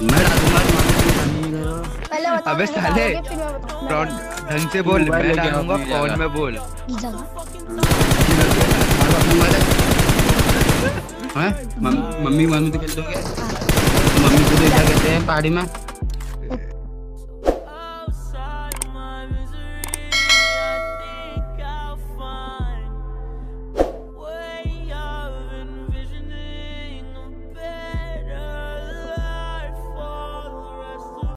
मैं डालूँगा पहले बताओ अबे साले ढंग से बोल मैं डालूँगा फ़ोन में बोल। हाँ? मम्मी मम्मी तो खेल दोगे मम्मी को तो क्या कहते हैं पहाड़ी में?